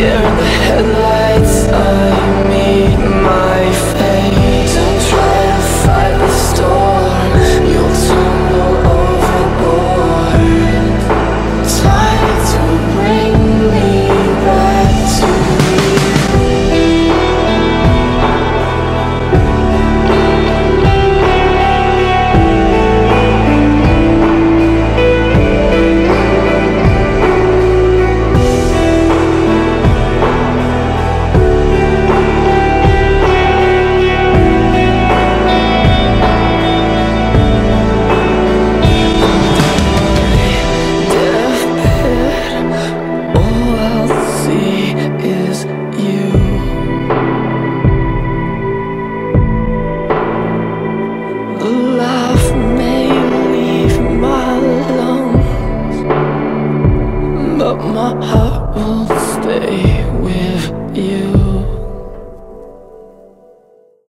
Deer but my heart will stay with.